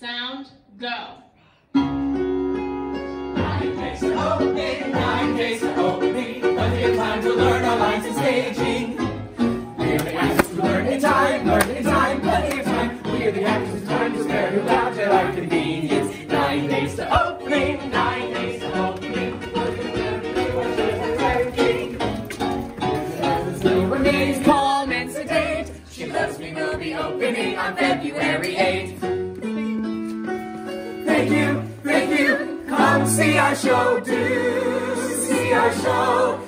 sound, go. Nine days to opening, nine days to opening. Plenty of time to learn our lines and staging. We're the actors who learn in time, learn in time, plenty of time. We're the actors whose time to spare who lounge at our convenience. Nine days to opening, nine days to opening. Remains calm and sedate. She loves me will be opening on February 8th. Thank you, thank you. Come see our show, do see our show.